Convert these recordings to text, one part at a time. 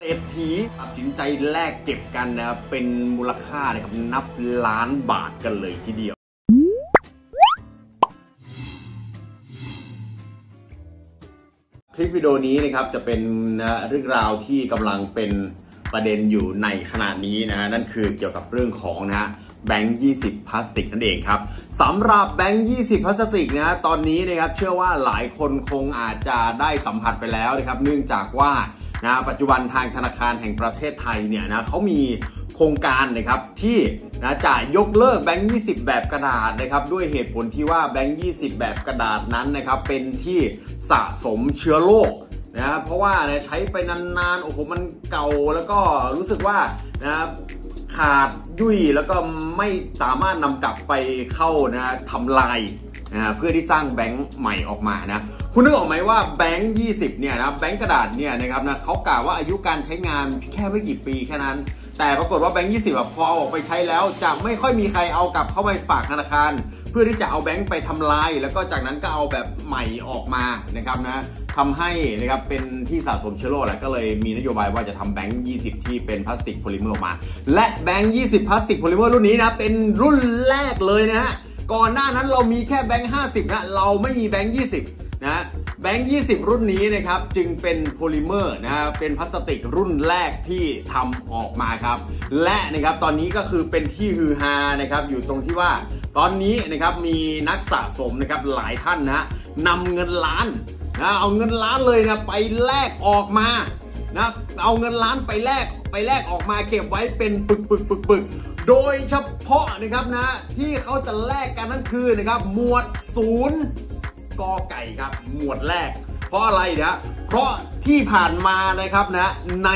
เศรษฐีตัดสินใจแลกเก็บกันนะครับเป็นมูลค่านะครับนับล้านบาทกันเลยทีเดียว คลิปวิดีโอนี้นะครับจะเป็นนะเรื่องราวที่กำลังเป็นประเด็นอยู่ในขณะนี้นะฮะนั่นคือเกี่ยวกับเรื่องของนะฮะแบงค์20พลาสติกนั่นเองครับสำหรับแบงค์20พลาสติกนะฮะตอนนี้นะครับเชื่อว่าหลายคนคงอาจจะได้สัมผัสไปแล้วนะครับเนื่องจากว่า นะปัจจุบันทางธนาคารแห่งประเทศไทยเนี่ยนะเขามีโครงการนะครับที่นะจะยกเลิกแบงค์20 แบบกระดาษนะครับด้วยเหตุผลที่ว่าแบงค์20 แบบกระดาษนั้นนะครับเป็นที่สะสมเชื้อโรคนะเพราะว่านี่ยใช้ไปนานๆโอ้โหมันเก่าแล้วก็รู้สึกว่านะขาดยุ่ยแล้วก็ไม่สามารถนำกลับไปเข้านะทำลาย นะเพื่อที่สร้างแบงค์ใหม่ออกมานะคุณนึกออกไหมว่าแบงค์20เนี่ยนะแบงค์กระดาษเนี่ยนะครับนะเขากล่าวว่าอายุการใช้งานแค่ไม่กี่ปีแค่นั้น แต่ปรากฏว่าแบงค์ยี่สิบพออออกไปใช้แล้ว จะไม่ค่อยมีใครเอากลับเข้าไปฝากธนาคาร เพื่อที่จะเอาแบงค์ไปทำลาย แล้วก็จากนั้นก็เอาแบบใหม่ออกมานะครับนะทำให้นะครับเป็นที่สะสมเชื้อโรคแหละก็เลยมีนโยบายว่าจะทำแบงค์ 20 ที่เป็นพลาสติกโพลิเมอร์ออกมา และแบงค์ 20 พลาสติกโพลิเมอร์รุ่นนี้นะเป็นรุ่นแรกเลยนะฮะ ก่อนหน้านั้นเรามีแค่แบงค์50นะเราไม่มีแบงค์20นะแบงค์20 รุ่นนี้นะครับจึงเป็นโพลิเมอร์นะเป็นพลาสติกรุ่นแรกที่ทำออกมาครับ และนะครับตอนนี้ก็คือเป็นที่ฮือฮานะครับอยู่ตรงที่ว่า ตอนนี้นะครับมีนักสะสมนะครับหลายท่านนะนำเงินล้านนะเอาเงินล้านเลยนะไปแลกออกมา นะเอาเงินล้านไปแลกไปแลกออกมาเก็บไว้เป็นปึกปึกปึกปึกโดยเฉพาะนะครับนะที่เขาจะแลกกันนั่นคือนะครับ หมวดศูนย์กอไก่ครับ หมวดแรก เพราะอะไรนะเพราะที่ผ่านมานะครับนะใน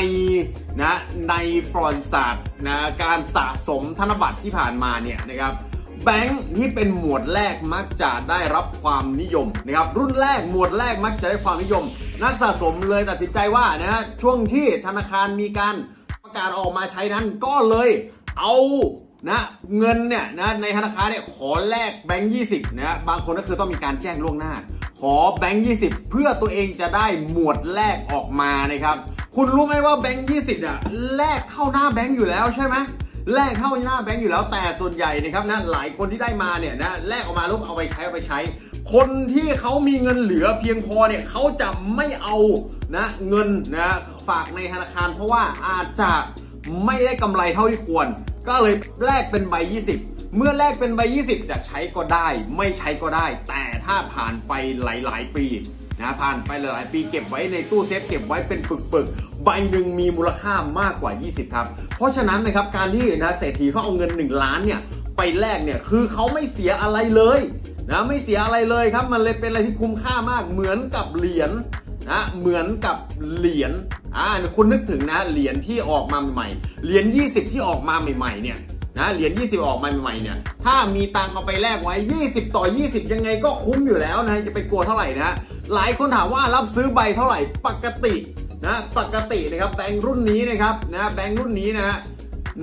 นะในประวัติศาสตร์นะการสะสมธนบัตรที่ผ่านมาเนี่ยนะครับ แบงค์ที่เป็นหมวดแรกมักจะได้รับความนิยมนะครับรุ่นแรกหมวดแรกมักจะได้ความนิยม นักสะสมเลยตัดสินใจว่านะฮะช่วงที่ธนาคารมีการประกาศออกมาใช้นั้นก็เลยเอานะเงินเนี่ยนะในธนาคารเนี่ยขอแลกแบงค์ยี่สิบนะบางคนก็คือต้องมีการแจ้งล่วงหน้า ขอแบงค์ยี่สิบเพื่อตัวเองจะได้หมวดแรกออกมานะครับ คุณรู้ไหมว่าแบงค์ยี่สิบเนี่ยแลกเข้าหน้าแบงค์อยู่แล้วใช่ไหม แลกเข้าหน้าแบงค์อยู่แล้วแต่ส่วนใหญ่นะครับนะหลายคนที่ได้มาเนี่ยนะแลกออกมาแล้วเอาไปใช้เอาไปใช้ คนที่เขามีเงินเหลือเพียงพอเนี่ยเขาจะไม่เอานะเงินนะฝากในธนาคาร เพราะว่าอาจจะไม่ได้กำไรเท่าที่ควร ก็เลยแลกเป็นใบ 20 เมื่อแลกเป็นใบ 20 จะใช้ก็ได้ ไม่ใช้ก็ได้ แต่ถ้าผ่านไปหลาย ๆ ปี นะผ่านไปหลายปีเก็บไว้ในตู้เซฟเก็บไว้เป็นปึกๆ ใบหนึ่งมีมูลค่ามากกว่า 20 ครับ เพราะฉะนั้นนะครับการที่นะเศรษฐีเขาเอาเงิน 1 ล้านเนี่ยไปแลกเนี่ยคือเขาไม่เสียอะไรเลยนะไม่เสียอะไรเลยครับ มันเลยเป็นอะไรที่คุ้มค่ามากเหมือนกับเหรียญนะเหมือนกับเหรียญอ่าคุณนึกถึงนะเหรียญที่ออกมาใหม่เหรียญ20 ที่ออกมาใหม่ๆเนี่ยนะเหรียญ20 ออกมาใหม่ๆเนี่ยถ้ามีตังเอาไปแลกไว้ 20 ต่อ 20 ยังไงก็คุ้มอยู่แล้วนะจะไปกลัวเท่าไหร่นะ หลายคนถามว่ารับซื้อใบเท่าไหร่ปกตินะปกตินะครับแบงค์รุ่นนี้นะครับนะแบงค์รุ่นนี้นะฮะ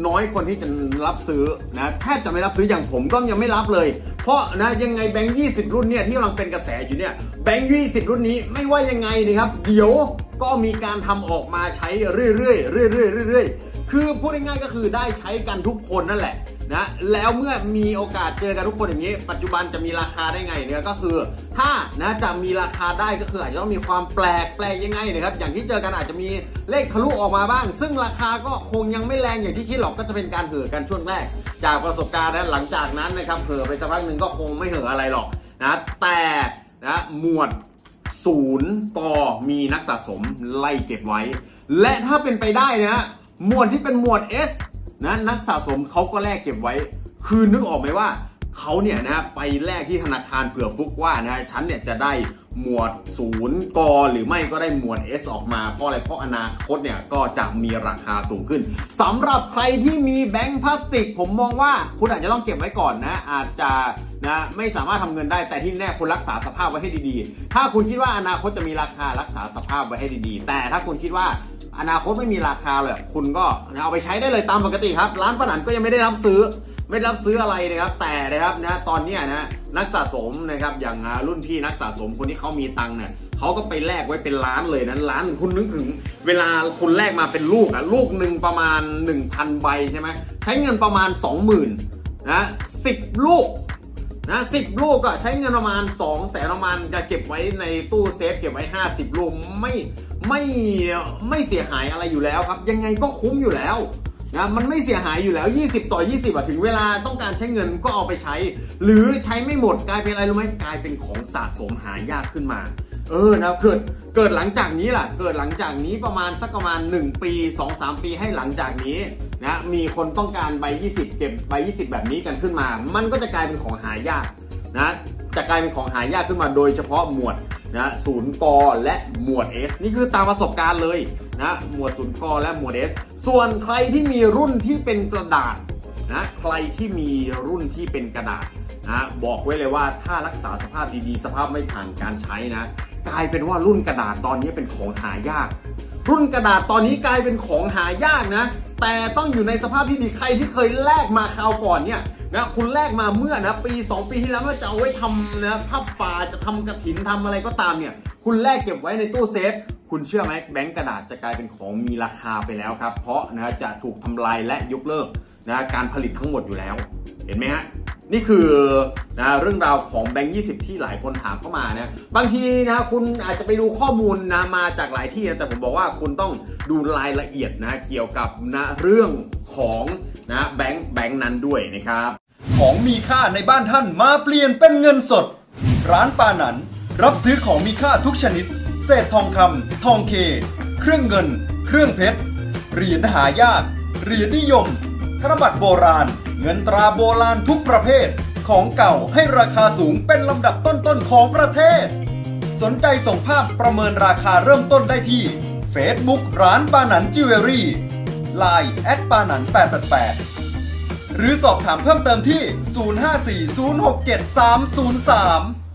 น้อยคนที่จะรับซื้อนะแทบจะไม่รับซื้ออย่างผมก็ยังไม่รับเลย เพราะนะยังไงแบงค์20รุ่นเนี่ยที่กำลังเป็นกระแสอยู่เนี่ยแบงค์20รุ่นนี้ไม่ว่ายังไงนะครับ เดี๋ยวก็มีการทำออกมาใช้เรื่อยๆเรื่อยๆเรื่อยๆคือพูดง่ายๆก็คือได้ใช้กันทุกคนนั่นแหละ นะแล้วเมื่อมีโอกาสเจอกันทุกคนอย่างนี้ ปัจจุบันจะมีราคาได้ไงเนี่ยก็คือถ้านะจะมีราคาได้ก็คืออาจจะต้องมีความแปลกแปลกยังไงนะครับอย่างที่เจอกันอาจจะมีเลขทะลุออกมาบ้าง ซึ่งราคาก็คงยังไม่แรงอย่างที่คิดหรอกก็จะเป็นการเห่อกันช่วงแรก จากประสบการณ์นะหลังจากนั้นนะครับเห่อไปสักพักหนึ่งก็คงไม่เห่ออะไรหรอกนะแต่นะหมวดศูนย์กอมีนักสะสมไล่เก็บไว้ และถ้าเป็นไปได้นะหมวดที่เป็นหมวด S นะนักสะสมเขาก็แลกเก็บไว้ คือนึกออกไหมว่าเขาเนี่ยนะไปแลกที่ธนาคารเผื่อฟุกว่านะฉันเนี่ยจะได้หมวดศูนย์กหรือไม่ก็ได้หมวด S ออกมาเพราะอะไรเพราะอนาคตเนี่ยก็จะมีราคาสูงขึ้นสำหรับใครที่มีแบงค์พลาสติก ผมมองว่าคุณอาจจะต้องเก็บไว้ก่อนนะ อาจจะนะไม่สามารถทำเงินได้แต่ที่แน่คุณรักษาสภาพไว้ให้ดีๆ ถ้าคุณคิดว่าอนาคตจะมีราคารักษาสภาพไว้ให้ดีๆ แต่ถ้าคุณคิดว่า อนาคตไม่มีราคาเลยคุณก็เอาไปใช้ได้เลยตามปกติครับ ร้านประหนันก็ยังไม่ได้รับซื้อไม่รับซื้ออะไรนะครับ แต่นะครับนะตอนนี้นะนักสะสมนะครับอย่างรุ่นพี่นักสะสมคนที่เขามีตังค์เนี่ยเขาก็ไปแลกไว้เป็นล้านเลยนะล้านคุณนึกถึง เวลาคุณแลกมาเป็นลูกอะลูกหนึ่งประมาณ 1,000 ใบใช่ไหมใช้เงินประมาณ 20,000นะสิบลูก นะสิบลูกก็ใช้เงินประมาณ2องแสนประมาณจะเก็บไว้ในตู้เซฟเก็บไว้ 50 ลูกไม่ไม่ไม่เสียหายอะไรอยู่แล้วครับ ยังไงก็คุ้มอยู่แล้วนะมันไม่เสียหายอยู่แล้ว 20 ต่อ 20อะถึงเวลาต้องการใช้เงินก็เอาไปใช้ หรือใช้ไม่หมดกลายเป็นอะไรรู้ไหมกลายเป็นของสะสมหายากขึ้นมา เออนะเกิดเกิดหลังจากนี้ล่ะ เกิดหลังจากนี้ประมาณสักประมาณ 1 ปี 2-3 ปีให้หลังจากนี้นะมีคนต้องการใบ 20 เก็บใบ 20 แบบนี้กันขึ้นมา มันก็จะกลายเป็นของหายากนะจะกลายเป็นของหายากขึ้นมาโดยเฉพาะหมวดนะศูนย์กอและหมวด S นี่คือตามประสบการณ์เลยนะหมวดศูนย์กอและหมวด S ส่วนใครที่มีรุ่นที่เป็นกระดาษนะใครที่มีรุ่นที่เป็นกระดาษนะบอกไว้เลยว่าถ้ารักษาสภาพดีๆ สภาพไม่ผ่านการใช้นะ กลายเป็นว่ารุ่นกระดาษตอนนี้เป็นของหายาก รุ่นกระดาษตอนนี้กลายเป็นของหายากนะ แต่ต้องอยู่ในสภาพที่ดีใครที่เคยแลกมาคราวก่อนเนี่ยนะคุณแลกมาเมื่อนะปี 2 ปีที่แล้วจะเอาไว้ทำนะผ้าป่าจะทำกระถินทำอะไรก็ตามเนี่ย คุณแลกเก็บไว้ในตู้เซฟคุณเชื่อไหมแบงก์กระดาษจะกลายเป็นของมีราคาไปแล้วครับ เพราะนะจะถูกทำลายและยกเลิกนะการผลิตทั้งหมดอยู่แล้ว เห็นไหมฮะ นี่คือนะเรื่องราวของแบงค์20ที่หลายคนถามเข้ามานะบางทีนะคุณอาจจะไปดูข้อมูลนะมาจากหลายที่นะแต่ผมบอกว่าคุณต้องดูรายละเอียดนะเกี่ยวกับนะเรื่องของนะแบงค์แบงค์นั้นด้วยนะครับ ของมีค่าในบ้านท่านมาเปลี่ยนเป็นเงินสด ร้านปานันรับซื้อของมีค่าทุกชนิด เศษทองคำทองเค เครื่องเงิน เครื่องเพชรเหรียญหายากเหรียญนิยม ธนบัตรโบราณ เงินตราโบราณทุกประเภท ของเก่าให้ราคาสูงเป็นลำดับต้นๆของประเทศ สนใจส่งภาพประเมินราคาเริ่มต้นได้ที่ Facebook ร้านปานันจิวเวลรี่ Line add ปานัน888 หรือสอบถามเพิ่มเติมที่ 054 067 303